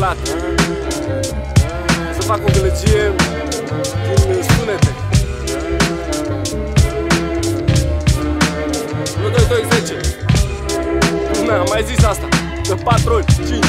izolat Să fac o gălăgie din sunete. 1, 2, 2, 10 Nu, am mai zis asta. De 4 ori, 5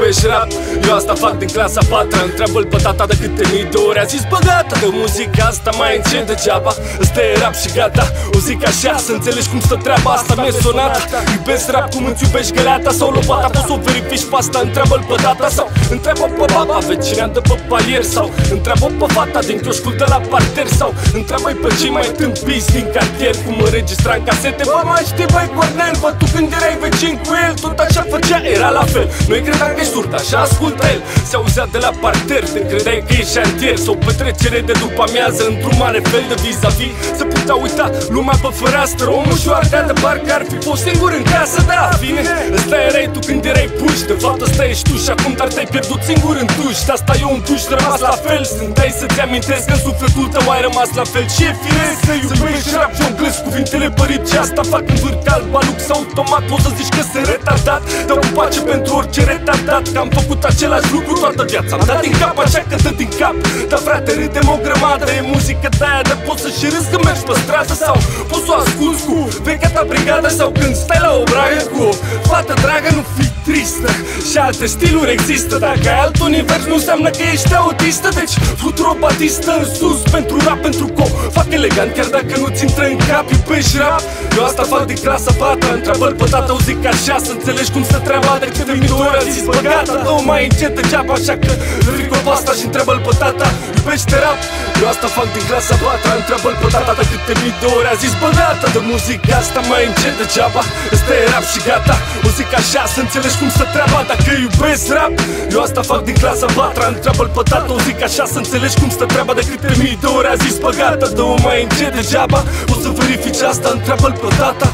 iubești rap? Eu asta fac din clasa 4 Întreabă-l pe tata de câte mii de ori. A zis bă gata, de muzica asta mai încet degeaba. Ăsta e rap și gata O zic așa, să înțelegi cum stă treaba asta. Mi-e sonat Iubesc rap cum îți iubești găleata Sau lopata, poți să o verifici pe asta Întreabă-l pe tata sau întreabă pe baba Vecinea de pe palier sau întreabă pe fata din chioșcul de la parter Sau întreabă-i pe cei mai tâmpiți din cartier Cum înregistra în casete. Bă mai știi băi Cornel, bă tu când erai vecin cu el Tot așa făcea, era la fel. Noi credeam că surd, așa ascultă el. Se auzea de la parter, te credeai că e șantier. Sau petrecere de după amiază într-un mare fel de vis-a-vis. Se putea uita lumea pe fereastră Omul și-o ardea de parcă ar fi fost singur în casă Da, bine, ăsta erai tu când erai puș De fapt ăsta ești tu și acum dar te-ai pierdut singur în duș Asta e un duș rămas la fel Stândai să-ți amintesc că în sufletul tău ai rămas la fel. Și e firesc să iubești rap jonglez cuvintele părit Și asta fac în vârcal, balux automat Poți să zici că sunt retardat. Dau un pace pentru orice retardat. Că am făcut același lucru toată viața. Am dat din cap așa că dă din cap. Dar frate râdem o grămadă. E muzică de aia de poți să-și râzi când mergi pe stradă Sau poți să o asculti cu vechea ta brigadă Sau când stai la o bragă cu o fată dragă Nu fi tristă Și alte stiluri există Dacă ai alt univers nu înseamnă că ești autistă Deci futuro batistă în sus Pentru rap, pentru co Fac elegant chiar dacă nu-ți intră în cap Iubești rap. Eu asta fac din clasa 4 Întreabă-l pe tata, o zic așa Să înțelegi cum se treaba de câte mii de ori A zis bă gata, dă mai încet degeaba Așa că ridic o pasta și întreabă-l pe tata Iubește rap. Eu asta fac din clasa 4 Întreabă-l pe tata de câte mii de ori A zis bă gata, de muzica asta mai încet degeaba. Ăsta e rap și gata. O zic așa să înțelegi cum se treaba. Dacă iubesc rap Eu asta fac din clasa 4 Întreabă-l pe tata, o zic așa să înțelegi cum stă treaba. De câte mii de ori a zis bă gata, dă mai încet degeaba. Poți să verifici asta, întreabă-l pe tata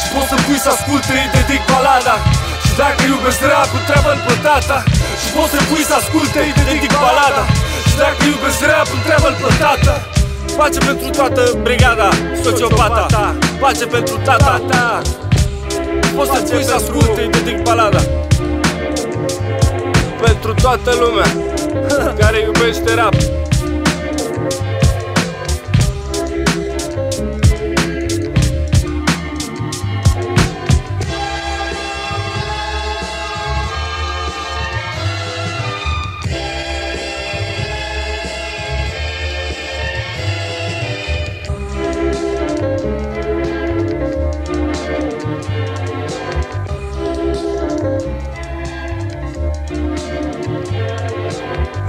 Și poți să pui să asculte, îi dedic balada. Și dacă iubesc rap, întreabă-l pe tata. Și poți să pui să asculte, îi dedic balada. Și dacă iubesc rap, întreabă-l pe tata Pace pentru toată brigada sociopata. Pace pentru tata. Poți să pui să asculte, îi dedic balada. Pentru toată lumea Care iubește rap